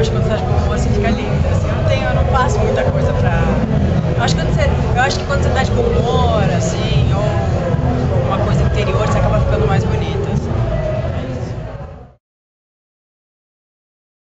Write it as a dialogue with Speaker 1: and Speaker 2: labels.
Speaker 1: acho que quando você faz de você fica livre. Assim, eu não tenho, eu não passo muita coisa pra. Eu acho que quando você, eu acho que quando você tá de bom humor, assim,